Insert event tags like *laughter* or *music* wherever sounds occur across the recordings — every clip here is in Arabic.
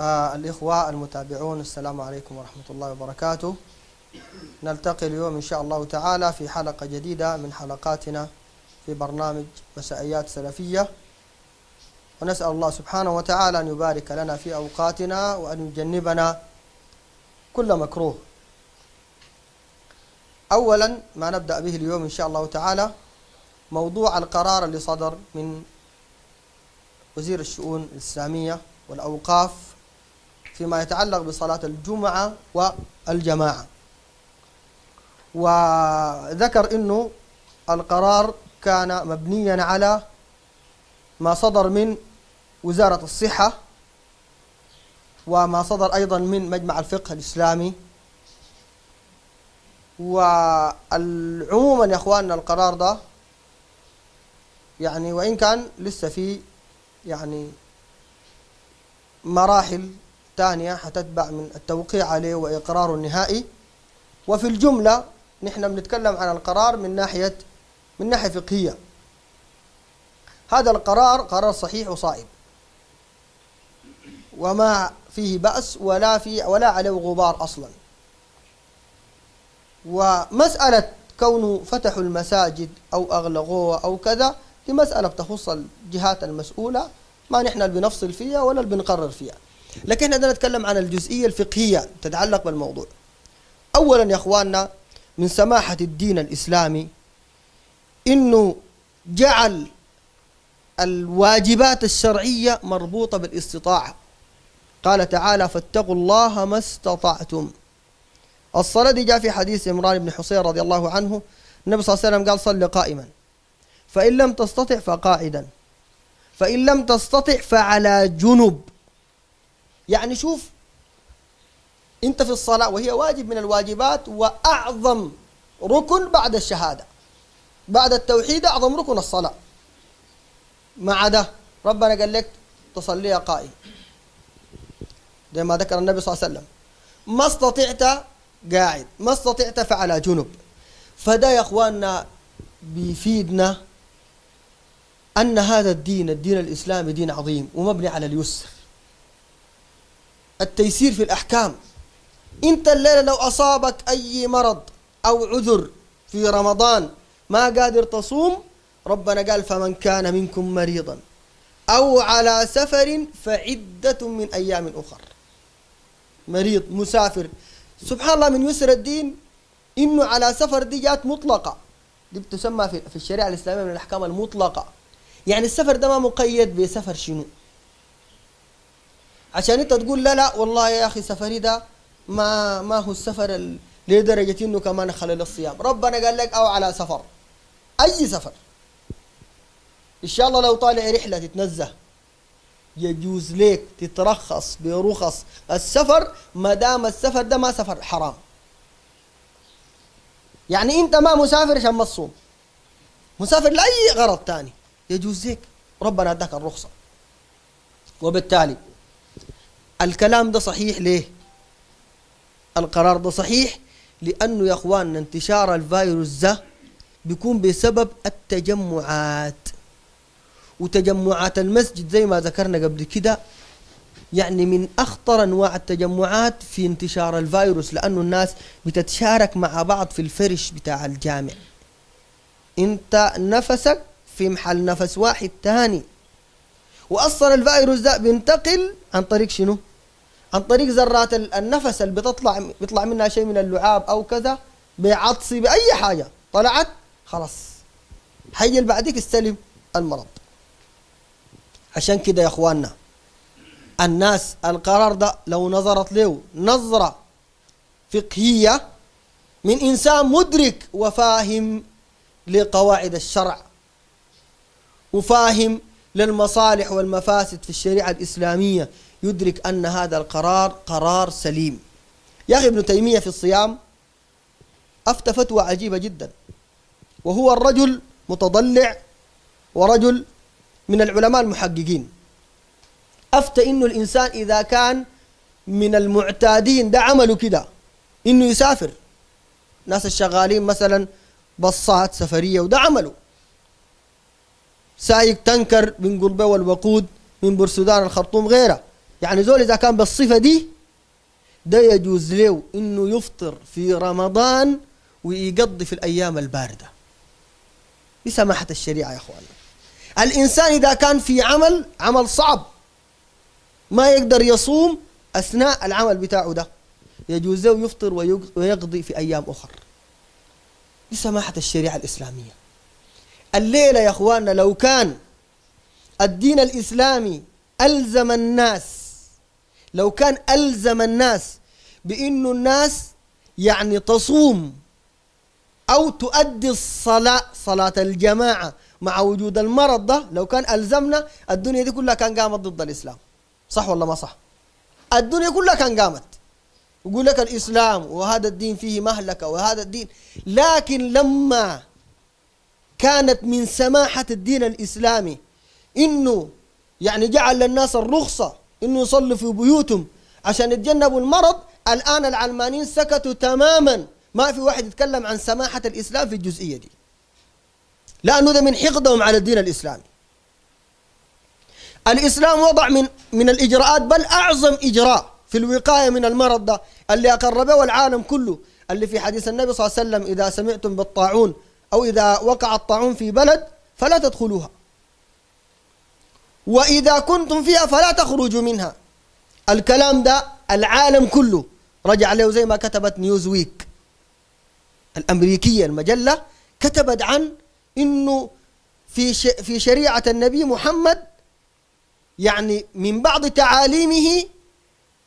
آه الإخوة المتابعون السلام عليكم ورحمة الله وبركاته. نلتقي اليوم إن شاء الله تعالى في حلقة جديدة من حلقاتنا في برنامج مسائيات سلفية. ونسأل الله سبحانه وتعالى أن يبارك لنا في أوقاتنا وأن يجنبنا كل مكروه. أولا ما نبدأ به اليوم إن شاء الله تعالى موضوع القرار اللي صدر من وزير الشؤون الإسلامية والأوقاف فيما يتعلق بصلاة الجمعة والجماعة. وذكر أنه القرار كان مبنيا على ما صدر من وزارة الصحة وما صدر أيضا من مجمع الفقه الإسلامي. وعموما يا إخواننا القرار ده يعني وإن كان لسه في يعني مراحل ثانية حتتبع من التوقيع عليه وإقراره النهائي. وفي الجملة نحن بنتكلم عن القرار من ناحية من ناحية فقهية. هذا القرار قرار صحيح وصائب. وما فيه بأس ولا في ولا عليه غبار أصلا. ومسألة كونه فتحوا المساجد أو أغلقوها أو كذا دي مسألة بتخص الجهات المسؤولة. ما نحن اللي بنفصل فيها ولا اللي بنقرر فيها. لكن إحنا نتكلم عن الجزئية الفقهية تتعلق بالموضوع. أولا يا أخواننا من سماحة الدين الإسلامي إنه جعل الواجبات الشرعية مربوطة بالاستطاعة. قال تعالى فاتقوا الله ما استطعتم. الصلاة دي جاء في حديث عمران بن حصين رضي الله عنه. النبي صلى الله عليه وسلم قال صل قائما. فإن لم تستطع فقاعدا. فإن لم تستطع فعلى جنب. يعني شوف أنت في الصلاة وهي واجب من الواجبات وأعظم ركن بعد الشهادة. بعد التوحيد أعظم ركن الصلاة. مع ده ربنا قال لك تصلي قائم زي ما ذكر النبي صلى الله عليه وسلم. ما استطعت قاعد ما استطعت فعلى جنب. فده يا إخواننا بيفيدنا أن هذا الدين الدين الإسلامي دين عظيم ومبني على اليسر. التيسير في الأحكام. إنت الليلة لو أصابك أي مرض أو عذر في رمضان ما قادر تصوم ربنا قال فمن كان منكم مريضا أو على سفر فعدة من أيام أخر. مريض مسافر. سبحان الله من يسر الدين إنه على سفر دي جات مطلقة. دي بتسمى في, الشريعة الإسلامية من الأحكام المطلقة. يعني السفر ده ما مقيد بسفر شنو؟ عشان انت تقول لا لا والله يا أخي سفري ده ما ما هو السفر ال... لدرجة إنه كمان خلل الصيام. ربنا قال لك أو على سفر. أي سفر. إن شاء الله لو طالع رحلة تتنزه. يجوز لك تترخص برخص السفر ما دام السفر ده ما سفر حرام. يعني أنت ما مسافر عشان ما تصوم. مسافر لأي غرض تاني. يجوز لك ربنا أداك الرخصة. وبالتالي الكلام ده صحيح ليه؟ القرار ده صحيح لأنه يا اخواننا انتشار الفيروس ده بيكون بسبب التجمعات. وتجمعات المسجد زي ما ذكرنا قبل كده يعني من أخطر أنواع التجمعات في انتشار الفيروس لأنه الناس بتتشارك مع بعض في الفرش بتاع الجامع. أنت نفسك في محل نفس واحد تاني وأصلا الفيروس ده بينتقل عن طريق شنو؟ عن طريق ذرات النفس اللي بتطلع بيطلع منها شيء من اللعاب أو كذا بعطسي بأي حاجة. طلعت؟ خلاص. حي اللي بعديك استلم المرض. عشان كده يا إخواننا الناس القرار ده لو نظرت له نظرة فقهية من إنسان مدرك وفاهم لقواعد الشرع وفاهم للمصالح والمفاسد في الشريعة الإسلامية يدرك أن هذا القرار قرار سليم. يا أخي ابن تيمية في الصيام أفتى فتوى عجيبة جدا. وهو الرجل متضلع ورجل من العلماء المحققين. أفتى إنه الإنسان إذا كان من المعتادين ده عمله كده إنه يسافر. ناس الشغالين مثلا بصات سفرية وده عمله. سايق تنكر من قلبه والوقود من برسودان الخرطوم غيره. يعني زول إذا كان بالصفة دي ده يجوز له إنه يفطر في رمضان ويقضي في الأيام الباردة. بسماحة الشريعة يا أخوانا الإنسان إذا كان في عمل عمل صعب ما يقدر يصوم أثناء العمل بتاعه ده يجوز له يفطر ويقضي في أيام أخرى بسماحة الشريعة الإسلامية. الليلة يا أخواننا لو كان الدين الإسلامي ألزم الناس لو كان ألزم الناس بأنه الناس يعني تصوم أو تؤدي الصلاة صلاة الجماعة مع وجود المرض ده لو كان ألزمنا الدنيا دي كلها كان قامت ضد الإسلام. صح ولا ما صح؟ الدنيا كلها كان قامت. يقول لك الإسلام وهذا الدين فيه مهلكة وهذا الدين. لكن لما كانت من سماحة الدين الإسلامي. إنه يعني جعل للناس الرخصة إنه يصلوا في بيوتهم. عشان يتجنبوا المرض الآن العلمانيين سكتوا تماما. ما في واحد يتكلم عن سماحة الإسلام في الجزئية دي. لأنه ده من حقدهم على الدين الإسلامي. الإسلام وضع من من الإجراءات بل أعظم إجراء في الوقاية من المرض ده اللي أقربه العالم كله. اللي في حديث النبي صلى الله عليه وسلم إذا سمعتم بالطاعون أو إذا وقع الطاعون في بلد فلا تدخلوها. وإذا كنتم فيها فلا تخرجوا منها. الكلام ده العالم كله رجع له زي ما كتبت نيوز ويك الأمريكية المجلة كتبت عن إنه في في شريعة النبي محمد يعني من بعض تعاليمه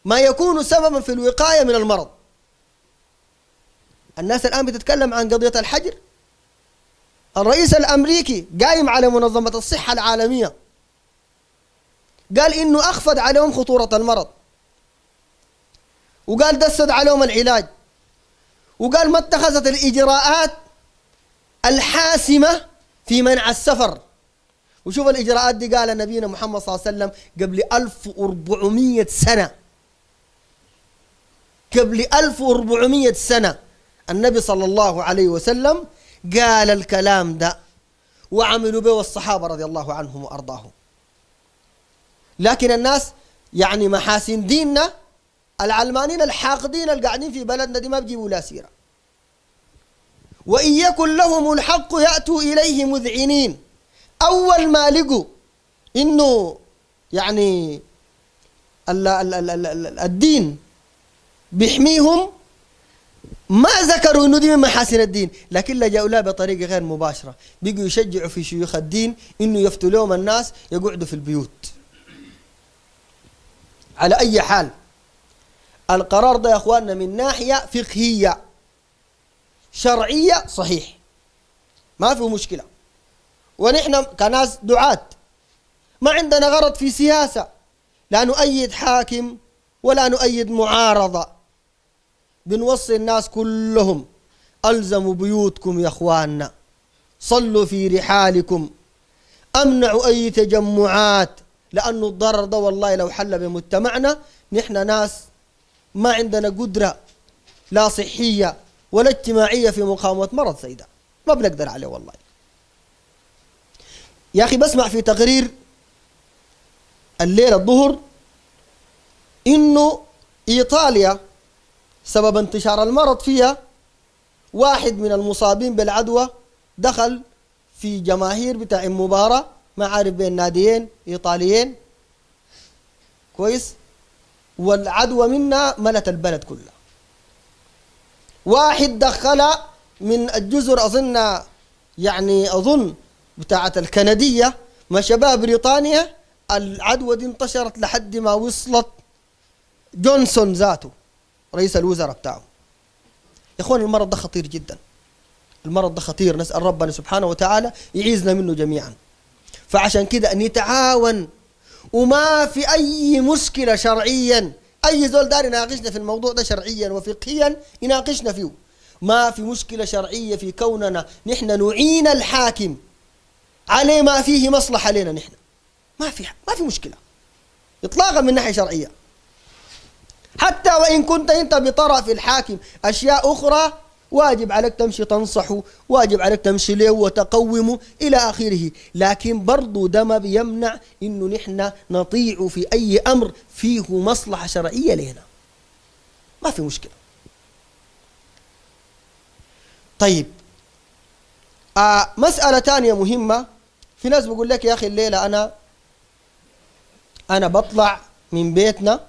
ما يكون سببا في الوقاية من المرض. الناس الآن بتتكلم عن قضية الحجر. الرئيس الأمريكي قايم على منظمة الصحة العالمية. قال إنه أخفض عليهم خطورة المرض. وقال دسد عليهم العلاج. وقال ما اتخذت الإجراءات الحاسمة في منع السفر. وشوف الإجراءات دي قال نبينا محمد صلى الله عليه وسلم قبل 1400 سنة. قبل 1400 سنة النبي صلى الله عليه وسلم قال الكلام ده وعملوا به الصحابة رضي الله عنهم وأرضاهم. لكن الناس يعني محاسن ديننا العلمانيين الحاقدين القاعدين في بلدنا دي ما بيجيبوا لا سيرة. وإن يكن لهم الحق يأتوا إليه مذعنين. أول ما لقوا إنه يعني ال ال ال ال الدين بيحميهم ما ذكروا إنه دي من محاسن الدين لكن لجأوا لها بطريقه غير مباشرة. بيجوا يشجعوا في شيوخ الدين إنه يفتوا لهم الناس يقعدوا في البيوت. على أي حال القرار ده يا إخواننا من ناحية فقهية. شرعية صحيح. ما في مشكلة. ونحن كناس دعاة. ما عندنا غرض في سياسة. لا نؤيد حاكم ولا نؤيد معارضة. بنوصي الناس كلهم. ألزموا بيوتكم يا أخواننا. صلوا في رحالكم. أمنعوا أي تجمعات لأنه الضرر ده والله لو حل بمجتمعنا نحن ناس ما عندنا قدرة لا صحية ولا اجتماعية في مقاومة مرض زي ده. ما بنقدر عليه والله. يا أخي بسمع في تقرير الليلة الظهر إنه إيطاليا سبب انتشار المرض فيها واحد من المصابين بالعدوى دخل في جماهير بتاع مباراة ما عارف بين ناديين إيطاليين. كويس؟ والعدوى منا ملت البلد كله واحد دخل من الجزر أظن يعني أظن بتاعة الكندية ما شبه بريطانيا. العدوى دي انتشرت لحد ما وصلت جونسون ذاته. رئيس الوزراء بتاعه. يا اخوان المرض ده خطير جدا. المرض ده خطير. نسأل ربنا سبحانه وتعالى يعيذنا منه جميعا. فعشان كده نتعاون وما في أي مشكلة شرعيا. أي زول دار يناقشنا في الموضوع ده شرعيا وفقهيا يناقشنا فيه. ما في مشكلة شرعية في كوننا نحن نعين الحاكم عليه ما فيه مصلحة لنا نحن. ما في ما في مشكلة. اطلاقا من ناحية شرعية. حتى وإن كنت أنت بطرف الحاكم. أشياء أخرى واجب عليك تمشي تنصحه واجب عليك تمشي له وتقومه إلى آخره. لكن برضو ده ما بيمنع إنه نحن نطيع في أي أمر فيه مصلحة شرعية لنا. ما في مشكلة. طيب. آه مسألة ثانية مهمة. في ناس بيقول لك يا أخي الليلة أنا أنا بطلع من بيتنا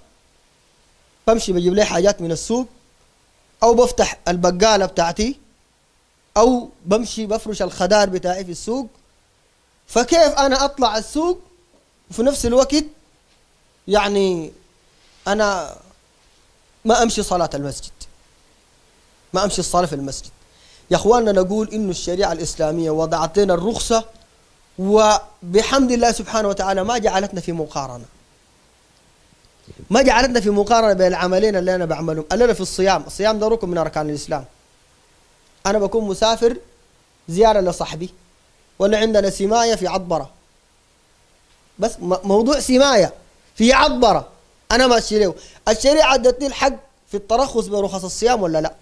بمشي بجيب لي حاجات من السوق أو بفتح البقالة بتاعتي أو بمشي بفرش الخدار بتاعي في السوق. فكيف أنا أطلع السوق؟ وفي نفس الوقت يعني أنا ما أمشي صلاة المسجد. ما أمشي الصلاة في المسجد. يا أخواننا نقول إنه الشريعة الإسلامية وضعت لنا الرخصة وبحمد الله سبحانه وتعالى ما جعلتنا في مقارنة. ما جعلتنا في مقارنة بين العملين اللي أنا بعملهم أنا في الصيام. الصيام ده ركن من أركان الإسلام. أنا بكون مسافر زيارة لصاحبي ولا عندنا سماية في عطبرة بس موضوع سماية في عطبرة أنا ماشي له الشريعة ادتني الحق في الترخص برخص الصيام ولا لا؟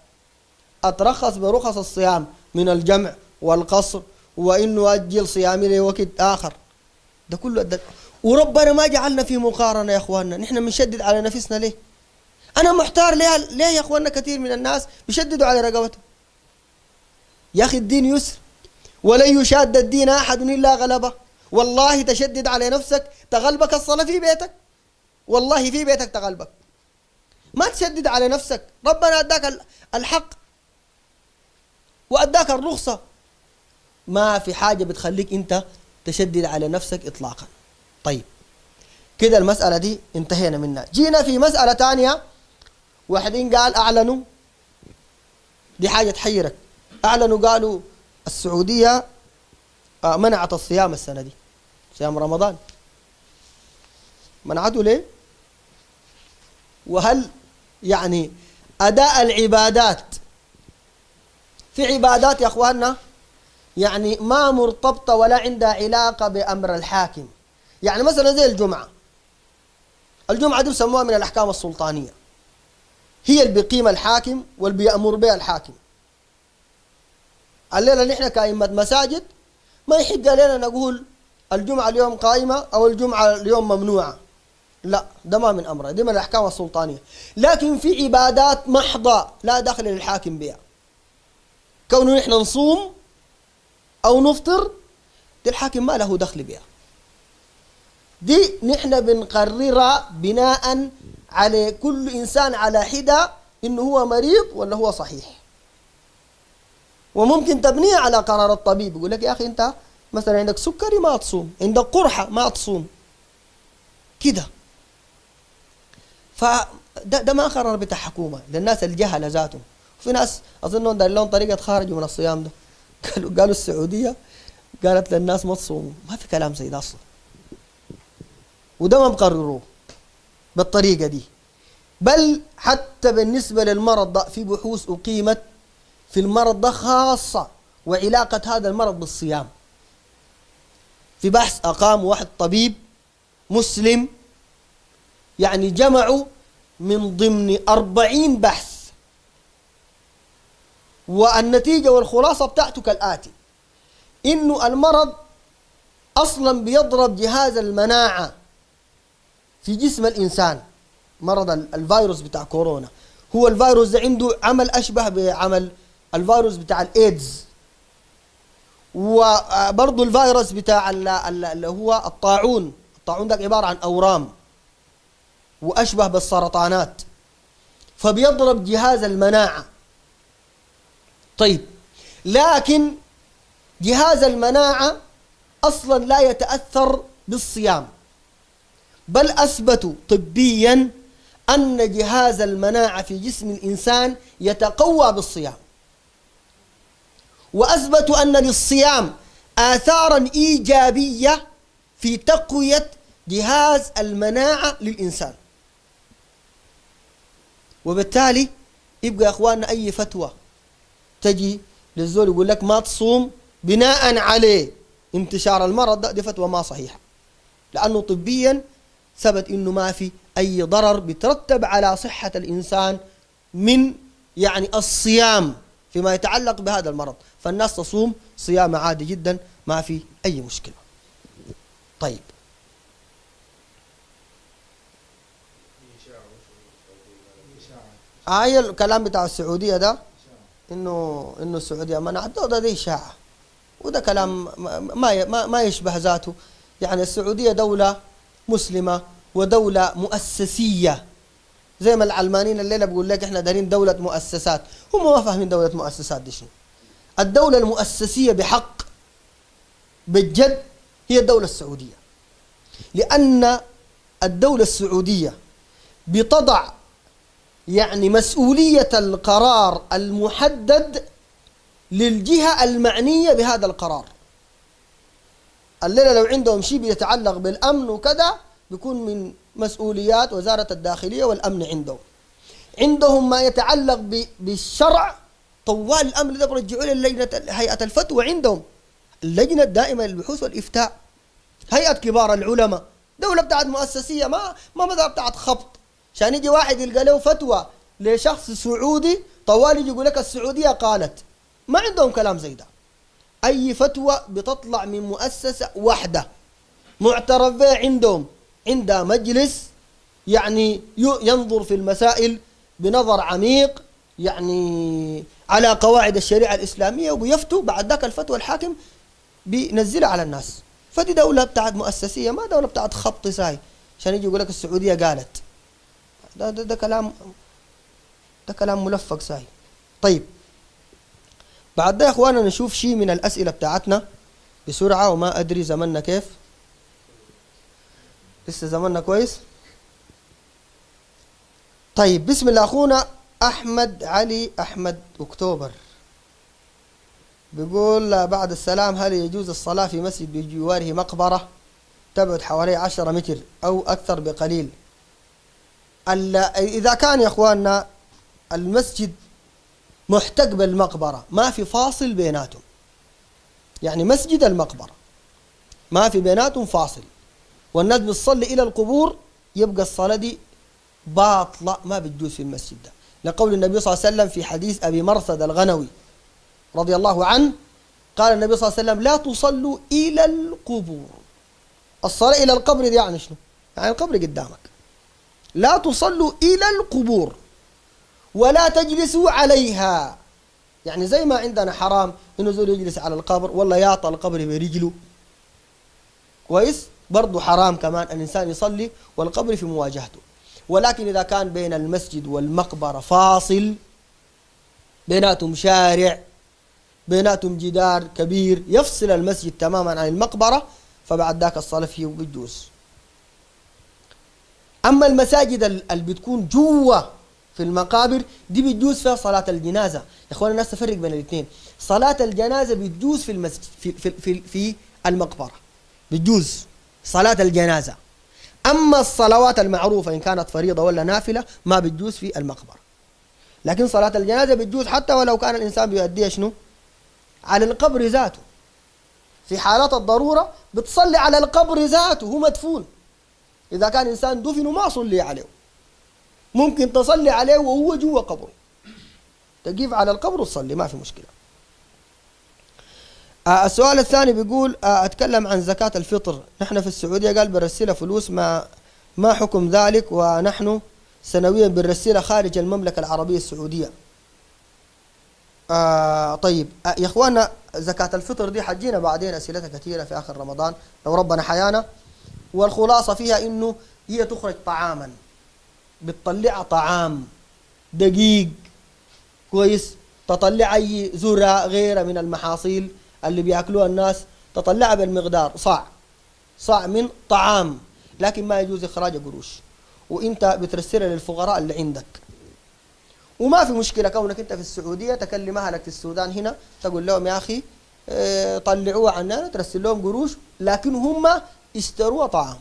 أترخص برخص الصيام من الجمع والقصر وإنه أجل صيامي لوقت آخر. ده كله أدت وربنا ما جعلنا في مقارنة يا إخواننا. نحن بنشدد على نفسنا ليه؟ أنا محتار ليه ليه يا إخواننا كثير من الناس بيشددوا على رقبتهم؟ يا أخي الدين يسر. ولن يشاد الدين أحد إلا غلبه. والله تشدد على نفسك تغلبك الصلاة في بيتك. والله في بيتك تغلبك. ما تشدد على نفسك. ربنا أداك الحق. وأداك الرخصة. ما في حاجة بتخليك أنت تشدد على نفسك إطلاقا. طيب. كده المسألة دي انتهينا منها. جينا في مسألة تانية. واحدين قال أعلنوا. دي حاجة تحيرك. أعلنوا قالوا السعودية آه، منعت الصيام السنة دي. صيام رمضان. منعته ليه؟ وهل يعني أداء العبادات في عبادات يا أخواننا يعني ما مرتبطة ولا عندها علاقة بأمر الحاكم؟ يعني مثلا زي الجمعة. الجمعة دي بسموها من الأحكام السلطانية. هي اللي بيقيم الحاكم واللي بيأمر بها الحاكم. الليلة نحن كأئمة مساجد ما يحق لنا نقول الجمعة اليوم قائمة أو الجمعة اليوم ممنوعة. لا ده ما من أمره دي من الأحكام السلطانية. لكن في عبادات محضة لا دخل للحاكم بها. كونه نحن نصوم أو نفطر دي الحاكم ما له دخل بها. دي نحن بنقررها بناء على كل إنسان على حدة إنه هو مريض ولا هو صحيح. وممكن تبنيها على قرار الطبيب يقول لك يا أخي أنت مثلا عندك سكري ما تصوم عندك قرحة ما تصوم. كده. فده ده ما قرار بتاع حكومة للناس الجهلة ذاتهم. في ناس أظنهم دار لهم طريقة خارجوا من الصيام ده. *laughs* قالوا قالوا السعودية قالت للناس ما تصوموا. ما في كلام زي ده أصلا. وده ما مقرروه بالطريقة دي. بل حتى بالنسبة للمرض ده في بحوث أقيمت في المرض ده خاصة وعلاقة هذا المرض بالصيام. في بحث أقام واحد طبيب مسلم يعني جمعوا من ضمن أربعين بحث. والنتيجة والخلاصة بتاعته كالآتي. إنه المرض أصلا بيضرب جهاز المناعة في جسم الإنسان مرض الفيروس بتاع كورونا. هو الفيروس ده عنده عمل أشبه بعمل الفيروس بتاع الإيدز. وبرضه الفيروس بتاع اللي هو الطاعون. الطاعون ده عبارة عن أورام. وأشبه بالسرطانات. فبيضرب جهاز المناعة. طيب لكن جهاز المناعة أصلا لا يتأثر بالصيام. بل أثبتوا طبيا أن جهاز المناعة في جسم الإنسان يتقوى بالصيام. وأثبتوا أن للصيام آثارا إيجابية في تقوية جهاز المناعة للإنسان. وبالتالي يبقى يا أخواننا أي فتوى تجي للزول يقول لك ما تصوم بناء عليه انتشار المرض ده دي فتوى ما صحيحة. لأنه طبيا ثبت إنه ما في أي ضرر بيترتب على صحة الإنسان من يعني الصيام فيما يتعلق بهذا المرض. فالناس تصوم صيام عادي جدا ما في أي مشكلة. طيب. آية الكلام بتاع السعودية ده؟ إنه إنه السعودية منعت. ده, ده إشاعة. وده كلام ما ما ما يشبه ذاته. يعني السعودية دولة مسلمة ودولة مؤسسية. زي ما العلمانيين الليلة بيقول لك إحنا دارين دولة مؤسسات. هم ما فاهمين دولة مؤسسات دي شنو. الدولة المؤسسية بحق بالجد هي الدولة السعودية. لأن الدولة السعودية بتضع يعني مسؤولية القرار المحدد للجهة المعنية بهذا القرار. الليلة لو عندهم شيء بيتعلق بالأمن وكذا بيكون من مسؤوليات وزارة الداخلية والأمن عندهم. عندهم ما يتعلق بالشرع طوال الأمر ده برجعوا للجنة هيئة الفتوى عندهم اللجنة الدائمة للبحوث والإفتاء هيئة كبار العلماء. دولة بتاعت مؤسسية ما ما مدى بتاعت خبط. عشان يجي واحد يلقى له فتوى لشخص سعودي طوال يجي يقول لك السعودية قالت. ما عندهم كلام زي ده. أي فتوى بتطلع من مؤسسة واحدة. معترف بها عندهم. عندها مجلس يعني ينظر في المسائل بنظر عميق يعني على قواعد الشريعة الإسلامية وبيفتوا بعد ذاك الفتوى الحاكم بينزلها على الناس. فدي دولة بتاعت مؤسسية ما دولة بتاعت خبط ساي. عشان يجي يقول لك السعودية قالت. ده, ده, ده كلام ده كلام ملفق ساي. طيب. بعد ده يا اخوانا نشوف شيء من الأسئلة بتاعتنا بسرعة وما أدري زمننا كيف. لسه زمننا كويس؟ طيب بسم الله أخونا أحمد علي أحمد أكتوبر. بيقول بعد السلام هل يجوز الصلاة في مسجد بجواره مقبرة تبعد حوالي عشرة متر أو أكثر بقليل؟ إذا كان يا أخواننا المسجد محتق بالمقبرة ما في فاصل بيناتهم. يعني مسجد المقبرة ما في بيناتهم فاصل. والناس بتصلي إلى القبور يبقى الصلاة دي باطلة ما بتجوز في المسجد ده. لقول النبي صلى الله عليه وسلم في حديث أبي مرصد الغنوي رضي الله عنه قال النبي صلى الله عليه وسلم لا تصلوا إلى القبور. الصلاة إلى القبر دي يعني شنو؟ يعني القبر قدامك. لا تصلوا إلى القبور. ولا تجلسوا عليها. يعني زي ما عندنا حرام إنه زول يجلس على القبر والله يعطى القبر برجله. كويس؟ برضه حرام كمان الانسان يصلي والقبر في مواجهته. ولكن إذا كان بين المسجد والمقبرة فاصل بيناتهم شارع بيناتهم جدار كبير يفصل المسجد تماما عن المقبرة فبعد ذاك الصلاة فيه بتجوز أما المساجد اللي بتكون جوا في المقابر دي بتجوز فيها صلاة الجنازة. يا إخوان الناس تفرق بين الاثنين صلاة الجنازة بتجوز في المسجد في في في, في المقبرة. بتجوز صلاة الجنازة. أما الصلوات المعروفة إن كانت فريضة ولا نافلة ما بتجوز في المقبرة. لكن صلاة الجنازة بتجوز حتى ولو كان الإنسان بيؤديها شنو؟ على القبر ذاته. في حالات الضرورة بتصلي على القبر ذاته هو مدفون. إذا كان إنسان دفن وما صلي عليه. ممكن تصلي عليه وهو جوا قبره. تقيف على القبر وتصلي ما في مشكلة. آه السؤال الثاني بيقول آه أتكلم عن زكاة الفطر. نحن في السعودية قال برسلها فلوس ما ما حكم ذلك؟ ونحن سنويا بنرسلها خارج المملكة العربية السعودية. آه طيب. آه يا اخوانا زكاة الفطر دي حجينا بعدين أسئلتها كثيرة في آخر رمضان. لو ربنا حيانا. والخلاصة فيها إنه هي تخرج طعاما. بتطلع طعام. دقيق. كويس. تطلع أي ذره غيرها من المحاصيل اللي بيأكلوها الناس. تطلعها بالمقدار. صاع. صاع من طعام. لكن ما يجوز إخراج قروش. وإنت بترسلها للفقراء اللي عندك. وما في مشكلة كونك أنت في السعودية. تكلم أهلك في السودان هنا. تقول لهم يا أخي آه طلعوها عننا ترسل لهم قروش. لكن هم اشتروها طعام.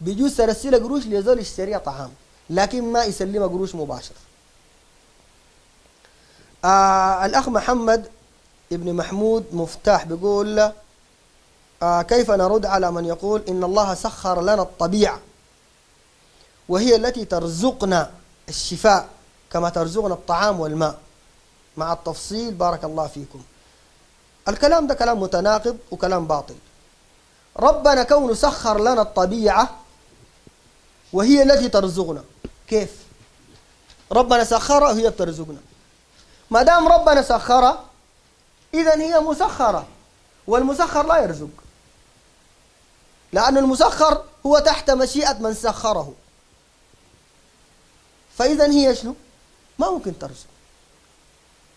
بيجوز ترسلها قروش لزول يشتريها طعام. لكن ما يسلمها قروش مباشر آه الأخ محمد ابن محمود مفتاح بيقول آه كيف نرد على من يقول إن الله سخر لنا الطبيعة وهي التي ترزقنا الشفاء كما ترزقنا الطعام والماء. مع التفصيل بارك الله فيكم. الكلام ده كلام متناقض وكلام باطل. ربنا كونه سخر لنا الطبيعة وهي التي ترزقنا. كيف؟ ربنا سخرها وهي بترزقنا. ما دام ربنا سخرها إذا هي مسخرة والمسخر لا يرزق. لأن المسخر هو تحت مشيئة من سخره. فإذا هي شنو؟ ما ممكن ترزق.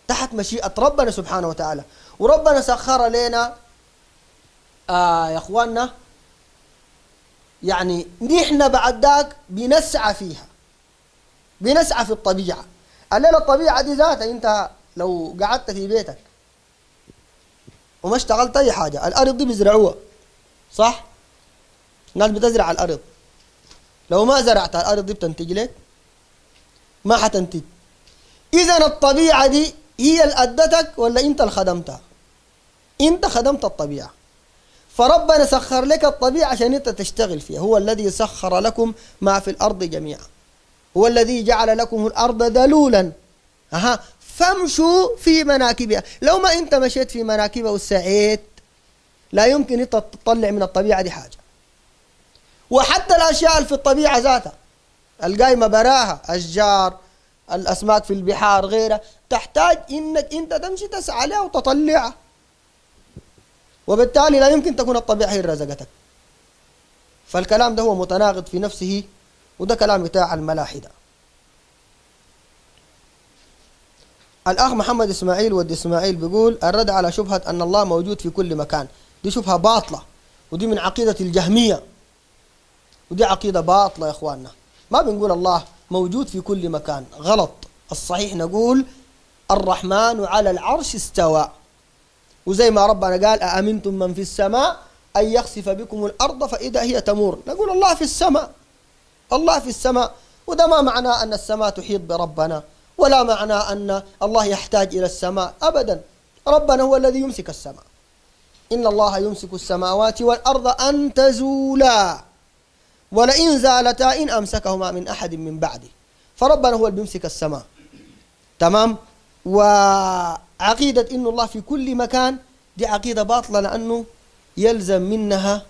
تحت مشيئة ربنا سبحانه وتعالى. وربنا سخر لنا آه يا إخواننا يعني نحن بعد ذاك بنسعى فيها. بنسعى في الطبيعة. الليلة الطبيعة دي ذاتها انت لو قعدت في بيتك وما اشتغلت أي حاجة الأرض دي بيزرعوها صح؟ الناس بتزرع الأرض. لو ما زرعت الأرض دي بتنتج لك ما حتنتج. اذا الطبيعة دي هي اللي أدتك ولا انت اللي خدمتها؟ انت خدمت الطبيعة. فربنا سخر لك الطبيعة عشان انت تشتغل فيها هو الذي سخر لكم ما في الأرض جميعا. هو الذي جعل لكم الأرض ذلولا. أها. فامشوا في مناكبها. لو ما أنت مشيت في مناكبها وسعيت لا يمكن أنت تطلع من الطبيعة دي حاجة. وحتى الأشياء في الطبيعة ذاتها القايمة براها أشجار الأسماك في البحار غيرها تحتاج إنك أنت تمشي تسعى عليها وتطلعها. وبالتالي لا يمكن تكون الطبيعة هي رزقتك فالكلام ده هو متناقض في نفسه وده كلام بتاع الملاحدة. الأخ محمد إسماعيل ود إسماعيل بيقول الرد على شبهة أن الله موجود في كل مكان. دي شبهة باطلة ودي من عقيدة الجهمية. ودي عقيدة باطلة يا إخواننا. ما بنقول الله موجود في كل مكان. غلط. الصحيح نقول الرحمن على العرش استوى. وزي ما ربنا قال أأمنتم من في السماء أن يخسف بكم الأرض فإذا هي تمور. نقول الله في السماء. الله في السماء وده ما معناه أن السماء تحيط بربنا ولا معناه أن الله يحتاج إلى السماء أبدا. ربنا هو الذي يمسك السماء. إن الله يمسك السماوات والأرض أن تزولا ولئن زالتا إن أمسكهما من أحد من بعده. فربنا هو اللي بيمسك السماء. تمام؟ وعقيدة إن الله في كل مكان دي عقيدة باطلة لأنه يلزم منها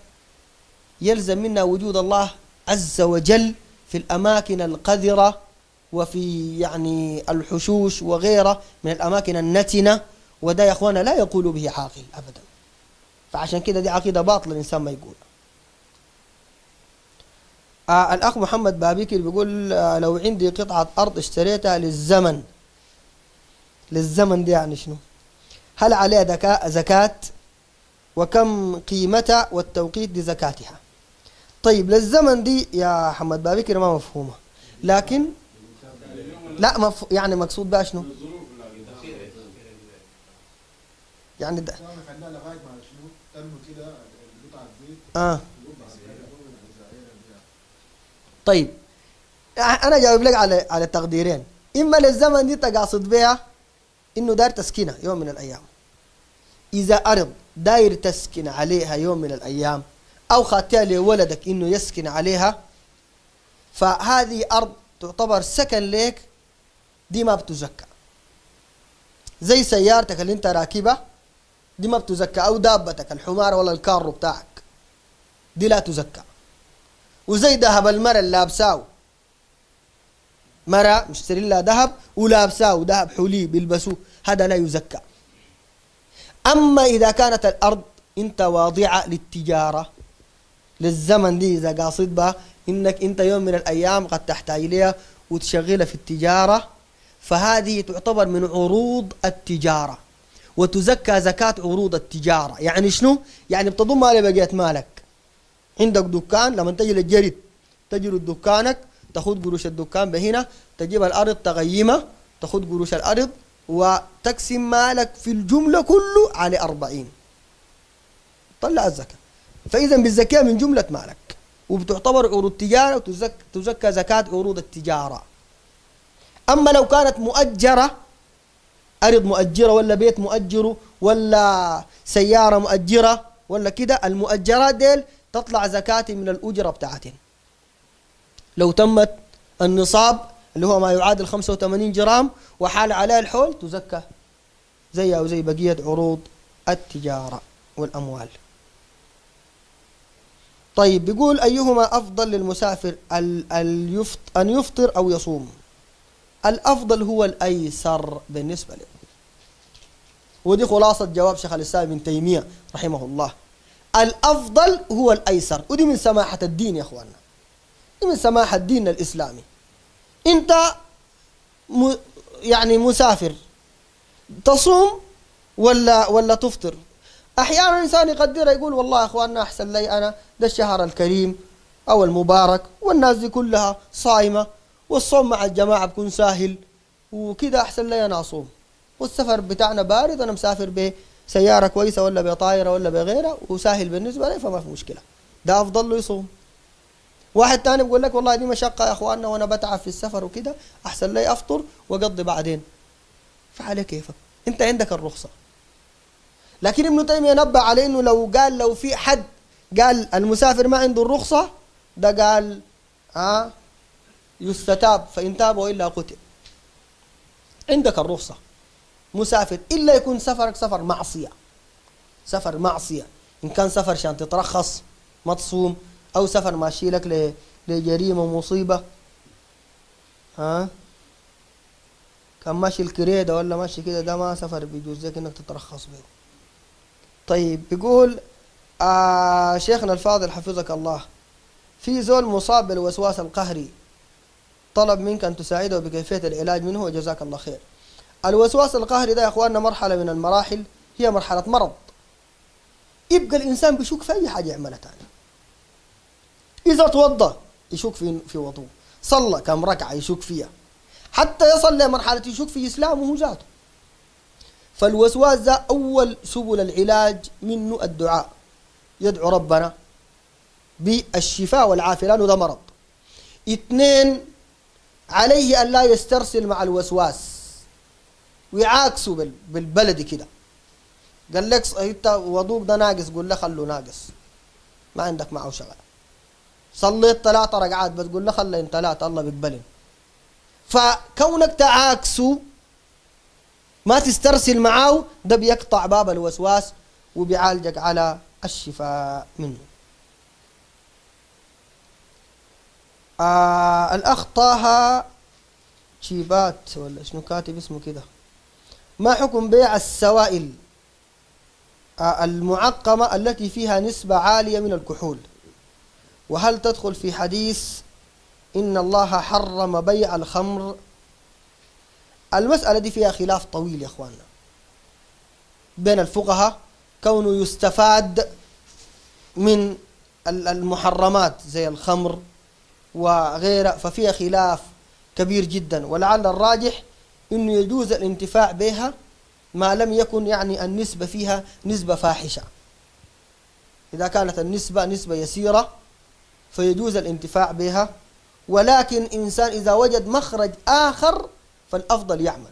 يلزم منها وجود الله عز وجل في الأماكن القذرة وفي يعني الحشوش وغيره من الأماكن النتنة وده يا أخوانا لا يقول به عاقل أبدا. فعشان كده دي عقيدة باطلة الإنسان ما يقول آه الأخ محمد بابيكر بيقول آه لو عندي قطعة أرض اشتريتها للزمن. للزمن دي يعني شنو؟ هل عليها زكاة؟ وكم قيمتها؟ والتوقيت لزكاتها. طيب للزمن دي يا محمد بابكر ما مفهومة. لكن لا مف... يعني مقصود بها شنو؟ يعني ده آه. طيب أنا جاوب لك على على تقديرين. إما للزمن دي تقاصد بها إنه داير تسكنها يوم من الأيام. إذا أرض داير تسكن عليها يوم من الأيام أو خاتها لولدك إنه يسكن عليها فهذه أرض تعتبر سكن لك دي ما بتزكى. زي سيارتك اللي أنت راكبها دي ما بتزكى أو دابتك الحمار ولا الكارو بتاعك دي لا تزكى. وزي ذهب المرأة اللي لابساه. مرأة مشتري لها ذهب ولابساه ذهب حلي بيلبسوه هذا لا يزكى. أما إذا كانت الأرض أنت واضعة للتجارة للزمن دي إذا قاصد بها إنك أنت يوم من الأيام قد تحتاج لها وتشغلها في التجارة. فهذه تعتبر من عروض التجارة. وتزكى زكاة عروض التجارة. يعني شنو؟ يعني بتضم على بقية مالك. عندك دكان لما تجي للجرد تجرد دكانك تاخذ قروش الدكان بهنا تجيب الأرض تغيمة تاخذ قروش الأرض وتقسم مالك في الجملة كله على أربعين. طلع الزكاة. فإذا بالزكاة من جملة مالك. وبتعتبر عروض تجارة وتزكى زكاة عروض التجارة. أما لو كانت مؤجرة أرض مؤجرة ولا بيت مؤجره ولا سيارة مؤجرة ولا كده المؤجرات ديل تطلع زكاة من الأجرة بتاعتهم لو تمت النصاب اللي هو ما يعادل 85 جرام وحال عليه الحول تزكى زي أو زي بقية عروض التجارة والأموال. طيب بيقول أيهما أفضل للمسافر أن يفطر أو يصوم؟ الأفضل هو الأيسر بالنسبة له ودي خلاصة جواب شيخ الإسلام ابن تيمية رحمه الله. الأفضل هو الأيسر. ودي من سماحة الدين يا أخواننا. دي من سماحة الدين الإسلامي. أنت م يعني مسافر تصوم ولا ولا تفطر؟ أحيانا الإنسان يقدر يقول والله يا أخواننا أحسن لي أنا ده الشهر الكريم أو المبارك والناس دي كلها صايمة والصوم مع الجماعة بكون سهل وكده أحسن لي أنا أصوم. والسفر بتاعنا بارد أنا مسافر بسيارة كويسة ولا بطائرة ولا بغيرها وسهل بالنسبة لي فما في مشكلة. ده أفضل له يصوم. واحد تاني بيقول لك والله دي مشقة يا أخواننا وأنا بتعب في السفر وكده أحسن لي أفطر وأقضي بعدين. فعلى كيفك أنت عندك الرخصة. لكن ابن تيمية نبه عليه إنه لو قال لو في حد قال المسافر ما عنده الرخصة ده قال آه يستتاب فإن تاب وإلا قتل. عندك الرخصة. مسافر إلا يكون سفرك سفر معصية. سفر معصية. إن كان سفر عشان تترخص ما تصوم أو سفر ماشي لك لجريمة ومصيبة. ها؟ كان ماشي الكريدة ولا ماشي كده ده ما سفر بيجوز لك إنك تترخص به طيب بيقول آه شيخنا الفاضل حفظك الله. في زول مصاب بالوسواس القهري. طلب منك أن تساعده بكيفية العلاج منه وجزاك الله خير. الوسواس القهري ده يا أخواننا مرحلة من المراحل هي مرحلة مرض. يبقى الإنسان بيشك في أي حاجة يعملها تاني. إذا توضى يشك في في وضوء. صلى كم ركعة يشك فيها. حتى يصل لمرحلة يشك في إسلامه ذاته. فالوسواس ده أول سبل العلاج منه الدعاء. يدعو ربنا بالشفاء والعافية لأنه ده مرض. اثنين عليه أن لا يسترسل مع الوسواس. ويعاكسوا بالبلدي كده. قال لك انت وضوء ده ناقص قول له خلوا ناقص. ما عندك معه شغل. صليت ثلاثة ركعات بس قول له خلي انت ثلاثة الله بيقبلن فكونك تعاكسه ما تسترسل معه ده بيقطع باب الوسواس وبيعالجك على الشفاء منه. آه الأخ طه شيبات ولا شنو كاتب اسمه كده. ما حكم بيع السوائل؟ آه المعقمة التي فيها نسبة عالية من الكحول. وهل تدخل في حديث إن الله حرم بيع الخمر المسألة دي فيها خلاف طويل يا أخواننا. بين الفقهاء كونه يستفاد من المحرمات زي الخمر وغيرها ففيها خلاف كبير جدا. ولعل الراجح إنه يجوز الانتفاع بها ما لم يكن يعني النسبة فيها نسبة فاحشة. إذا كانت النسبة نسبة يسيرة فيجوز الانتفاع بها. ولكن إنسان إذا وجد مخرج آخر فالأفضل يعمل.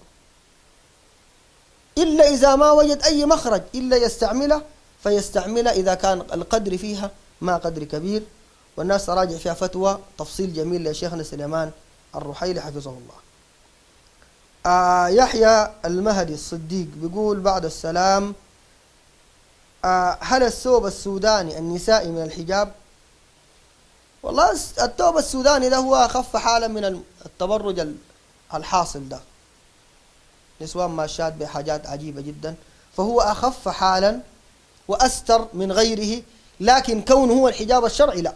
إلا إذا ما وجد أي مخرج إلا يستعمله فيستعمله إذا كان القدر فيها ما قدر كبير. والناس تراجع فيها فتوى تفصيل جميل لشيخنا سليمان الرحيلي حفظه الله. آه يحيى المهدي الصديق بيقول بعد السلام آه هل الثوب السوداني النسائي من الحجاب؟ والله الثوب السوداني ده هو أخف حالا من التبرج الحاصل ده. نسوان ماشات بحاجات عجيبة جدا. فهو أخف حالا وأستر من غيره لكن كونه هو الحجاب الشرعي لا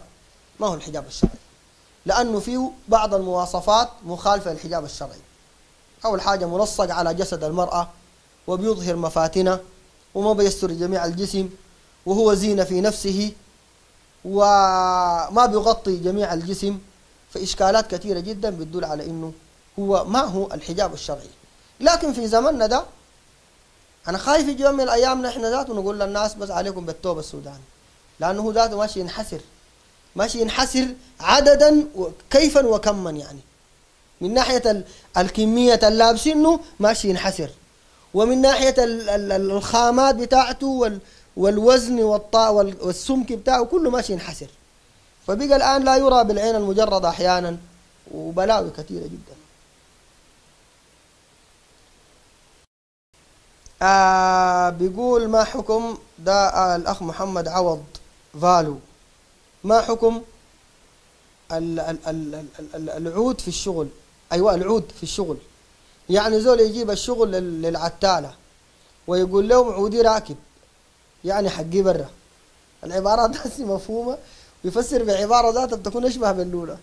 ما هو الحجاب الشرعي. لأنه فيه بعض المواصفات مخالفة للحجاب الشرعي. أول حاجة ملصق على جسد المرأة وبيظهر مفاتنه وما بيستر جميع الجسم وهو زينة في نفسه وما بيغطي جميع الجسم. فإشكالات كثيرة جدا بتدل على أنه هو ما هو الحجاب الشرعي. لكن في زمننا ده أنا خايف يجي يوم من الأيام نحن ذات ونقول للناس بس عليكم بالتوبة السوداني. لأنه ذاته ماشي ينحسر. ماشي ينحسر عددا كيفا وكما يعني. من ناحية الكمية اللابسينه ماشي ينحسر. ومن ناحية الخامات بتاعته والوزن والسمك بتاعه كله ماشي ينحسر. فبقى الآن لا يرى بالعين المجردة أحيانا وبلاوي كثيرة جدا. آه بيقول ما حكم ده آه الأخ محمد عوض فالو؟ ما حكم ال ال ال ال ال العود في الشغل؟ أيوة العود في الشغل. يعني زول يجيب الشغل لل- للعتالة ويقول لهم عودي راكب يعني حقي برا. العبارات *laughs* هسي مفهومة؟ ويفسر بعبارة ذاتها بتكون أشبه بالأولى.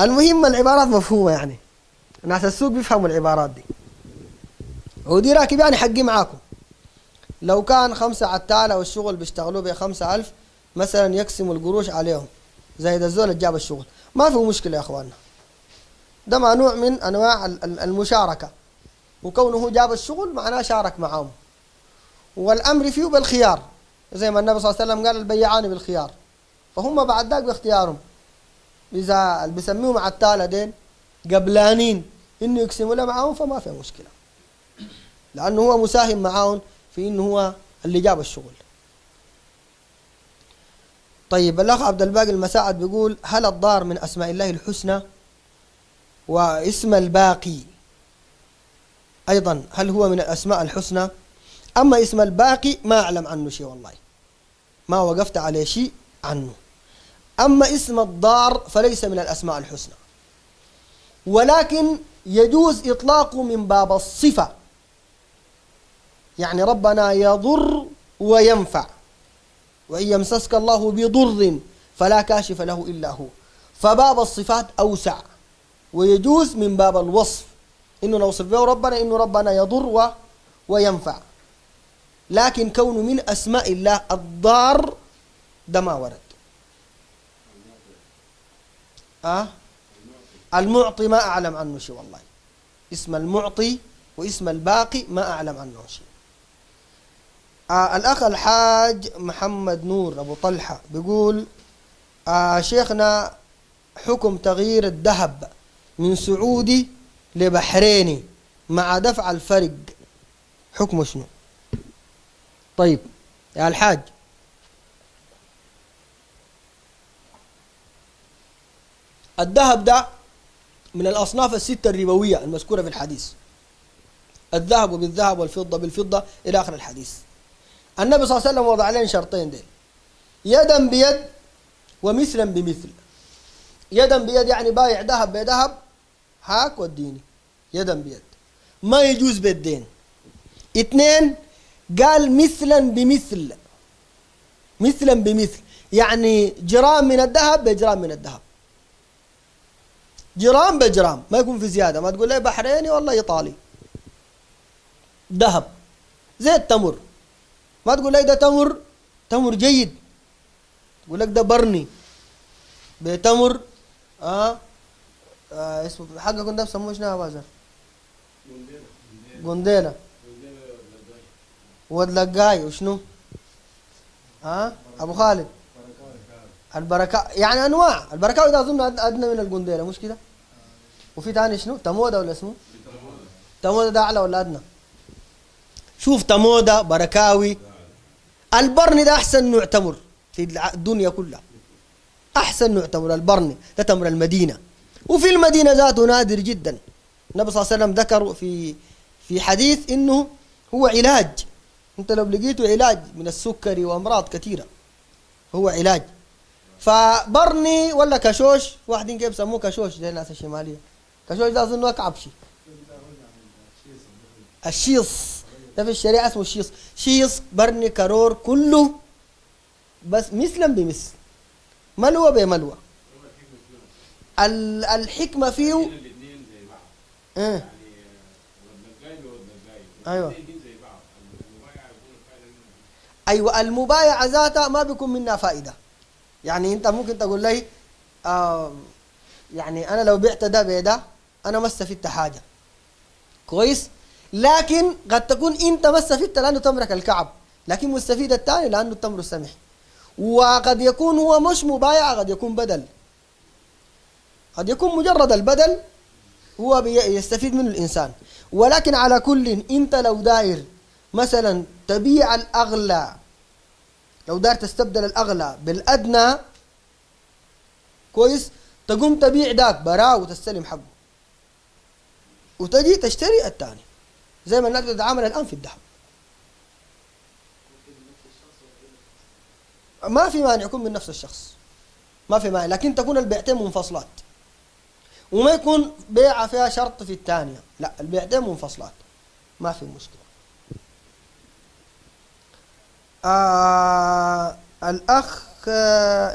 المهم العبارات مفهومة يعني. ناس السوق بيفهموا العبارات دي. عودي راكب يعني حقي معاكم. لو كان خمسة عتالة والشغل بيشتغلوا بخمسة ألف مثلا يقسموا القروش عليهم. زي ده الزول اللي جاب الشغل. ما في مشكلة يا أخواننا. ده ما نوع من أنواع ال- ال- المشاركة. وكونه جاب الشغل معناه شارك معهم والأمر فيه بالخيار. زي ما النبي صلى الله عليه وسلم قال البيعان بالخيار. فهم بعد ذاك باختيارهم. إذا اللي بيسميهم عتالة دين قبلانين. إنه يقسموا له معاهم فما في مشكلة. لأنه هو مساهم معاهم في إنه هو اللي جاب الشغل. طيب الأخ عبد الباقي المساعد بيقول هل الضار من أسماء الله الحسنى؟ واسم الباقي أيضا هل هو من الأسماء الحسنى؟ أما اسم الباقي ما أعلم عنه شيء والله. ما وقفت عليه شيء عنه. أما اسم الضار فليس من الأسماء الحسنى. ولكن يجوز إطلاقه من باب الصفة. يعني ربنا يضر وينفع. وإن يمسسك الله بضر فلا كاشف له إلا هو. فباب الصفات أوسع ويجوز من باب الوصف. إنه نوصف به ربنا إنه ربنا يضر و وينفع. لكن كونه من أسماء الله الضار ده ما ورد. أه؟ المعطي ما أعلم عنه شيء والله. اسم المعطي واسم الباقي ما أعلم عنه شيء. آه الأخ الحاج محمد نور أبو طلحة بيقول آه شيخنا حكم تغيير الذهب من سعودي لبحريني مع دفع الفرق. حكمه شنو؟ طيب يا الحاج. الذهب ده من الأصناف الستة الربوية المذكورة في الحديث. الذهب بالذهب والفضة بالفضة إلى آخر الحديث. النبي صلى الله عليه وسلم وضع لنا شرطين ديل يدا بيد ومثلا بمثل. يدا بيد يعني بايع ذهب بذهب هاك وديني. يدا بيد. ما يجوز بالدين اثنين قال مثلا بمثل. مثلا بمثل. يعني جرام من الذهب بجرام من الذهب. جرام بجرام. ما يكون في زيادة. ما تقول لي بحريني والله إيطالي. ذهب. زي التمر ما تقول لي ده تمر تمر جيد تقول لك ده برني بتمر آه, آه اسمه حقكم ده بسموه شنو يا بازر قنديلة ودلقاي وشنو ها آه؟ ابو خالد البركة يعني انواع البركاوي ده اظن ادنى من القنديلة مش كده وفي تاني شنو تمودا ولا اسمه تمودا ده اعلى ولا ادنى شوف تمودا بركاوي البرني ده أحسن نوع تمر في الدنيا كلها. أحسن نوع تمر البرني ده تمر المدينة. وفي المدينة ذاته نادر جدا. النبي صلى الله عليه وسلم ذكر في في حديث إنه هو علاج. أنت لو لقيته علاج من السكري وأمراض كثيرة هو علاج. فبرني ولا كشوش؟ واحدين كيف بسموه كشوش؟ زي الناس الشمالية. كشوش ده أظن اكعب شيء. الشيص. ده في الشريعة اسمه الشيص شيص برني كرور كله بس مثلا بمثل. ملوى بملوى. ال- الحكمة فيه آه. فعلا أيوه المبايعة ذاتها ما بيكون منها فائدة. يعني أنت ممكن تقول لي يعني أنا لو بعت ده بده أنا ما استفدت حاجة. كويس؟ لكن قد تكون انت ما استفدت لأنه تمرك الكعب لكن مستفيد الثاني لأنه التمر السمح. وقد يكون هو مش مبايعه قد يكون بدل. قد يكون مجرد البدل هو بي- يستفيد منه الإنسان. ولكن على كل أنت لو داير مثلا تبيع الأغلى لو داير تستبدل الأغلى بالأدنى كويس تقوم تبيع ذاك براه وتستلم حقه. وتجي تشتري الثاني. زي ما الناس بتتعامل الآن في الذهب ما في مانع يكون من نفس الشخص. ما في مانع لكن تكون البيعتين منفصلات. وما يكون بيعة فيها شرط في الثانية. لا البيعتين منفصلات. ما في مشكلة. آه الأخ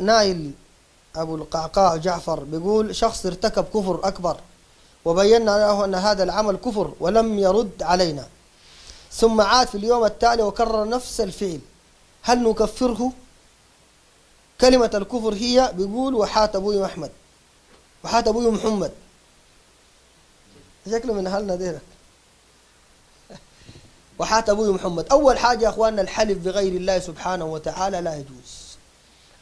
نايل أبو القعقاع جعفر بيقول شخص ارتكب كفر أكبر. وبينا له أن هذا العمل كفر ولم يرد علينا. ثم عاد في اليوم التالي وكرر نفس الفعل. هل نكفره؟ كلمة الكفر هي بيقول وحات أبوي أحمد وحات أبوي محمد. شكله من أهلنا ديرك *laughs* وحات أبوي محمد. أول حاجة يا أخواننا الحلف بغير الله سبحانه وتعالى لا يجوز.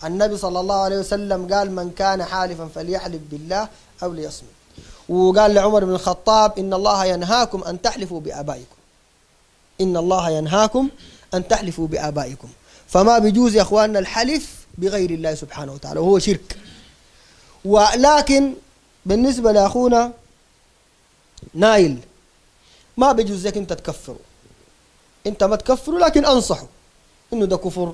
النبي صلى الله عليه وسلم قال من كان حالفا فليحلف بالله أو ليصمت. وقال لعمر بن الخطاب إن الله ينهاكم أن تحلفوا بآبائكم. إن الله ينهاكم أن تحلفوا بآبائكم. فما بيجوز يا أخواننا الحلف بغير الله سبحانه وتعالى وهو شرك. ولكن بالنسبة لأخونا نايل ما بيجوز لك أنت تكفره. أنت ما تكفره لكن أنصحه إنه ده كفر.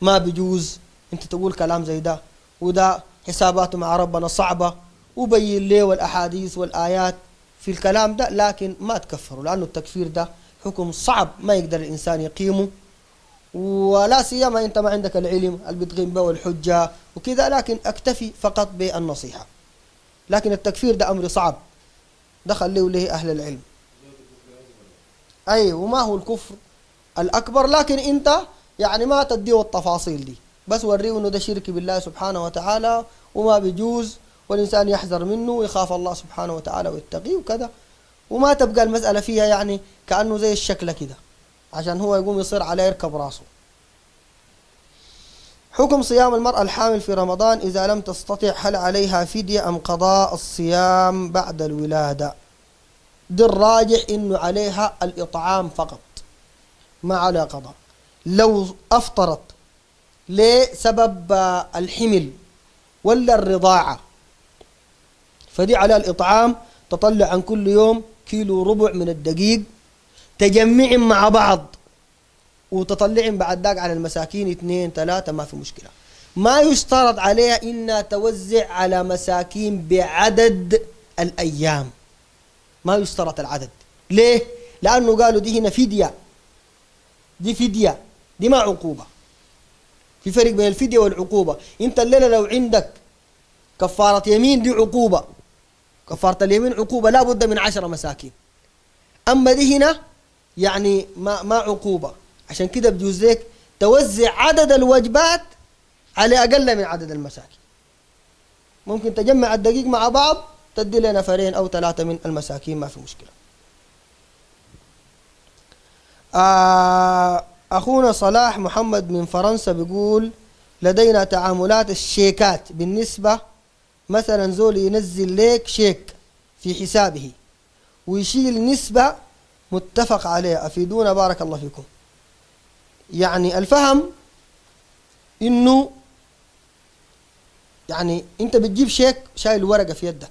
ما بيجوز أنت تقول كلام زي ده. وده حساباته مع ربنا صعبة. وبين ليه والأحاديث والآيات في الكلام ده لكن ما تكفره لأنه التكفير ده حكم صعب ما يقدر الإنسان يقيمه ولا سيما أنت ما عندك العلم اللي بتقيم به الحجه وكذا لكن أكتفي فقط بالنصيحة. لكن التكفير ده أمر صعب. دخل له له أهل العلم. اي وما هو الكفر الأكبر لكن أنت يعني ما تديه التفاصيل دي. بس وريه إنه ده شرك بالله سبحانه وتعالى وما بيجوز. والإنسان يحذر منه ويخاف الله سبحانه وتعالى ويتقيه وكذا. وما تبقى المسألة فيها يعني كأنه زي الشكل كده عشان هو يقوم يصير عليه يركب راسه. حكم صيام المرأة الحامل في رمضان إذا لم تستطع هل عليها فدية أم قضاء الصيام بعد الولادة؟ دي الراجح إنه عليها الإطعام فقط ما على قضاء. لو أفطرت لسبب الحمل ولا الرضاعة فدي على الإطعام تطلع عن كل يوم كيلو ربع من الدقيق. تجمعهم مع بعض وتطلعهم بعد ذاك على المساكين اثنين ثلاثة ما في مشكلة. ما يشترط عليها إنها توزع على مساكين بعدد الأيام. ما يشترط العدد. ليه؟ لأنه قالوا دي هنا فدية. دي فدية. دي ما عقوبة. في فرق بين الفدية والعقوبة. انت الليلة لو عندك كفارة يمين دي عقوبة. كفارة اليمين عقوبة لا بد من عشرة مساكين. أما دي هنا يعني ما ما عقوبة. عشان كده بجوز لك توزع عدد الوجبات على أقل من عدد المساكين. ممكن تجمع الدقيق مع بعض تدي لنا نفرين أو ثلاثة من المساكين ما في مشكلة. آه أخونا صلاح محمد من فرنسا بيقول لدينا تعاملات الشيكات بالنسبة مثلا زول ينزل لك شيك في حسابه ويشيل نسبة متفق عليها. أفيدونا بارك الله فيكم. يعني الفهم إنه يعني أنت بتجيب شيك شايل ورقة في يدك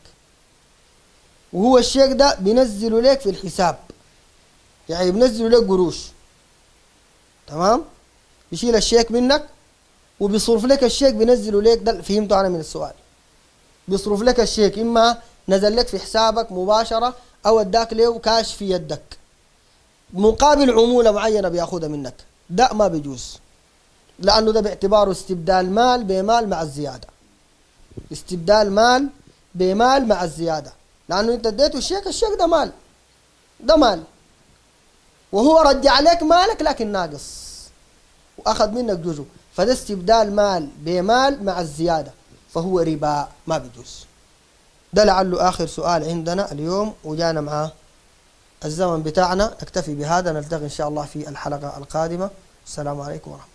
وهو الشيك ده بينزله لك في الحساب. يعني بينزله لك قروش. تمام؟ بيشيل الشيك منك وبيصرف لك الشيك بينزله لك ده فهمته أنا من السؤال. بيصرف لك الشيك إما نزل لك في حسابك مباشرة أو أداك له كاش في يدك. مقابل عمولة معينة بياخدها منك. ده ما بيجوز. لأنه ده باعتباره استبدال مال بمال مع الزيادة. استبدال مال بمال مع الزيادة. لأنه أنت اديته الشيك الشيك ده مال. ده مال. وهو رجع عليك مالك لكن ناقص. وأخذ منك جزء. فده استبدال مال بمال مع الزيادة. فهو ربا ما بيجوز ده لعله آخر سؤال عندنا اليوم وجانا معاه الزمن بتاعنا. نكتفي بهذا. نلتقي إن شاء الله في الحلقة القادمة. السلام عليكم ورحمة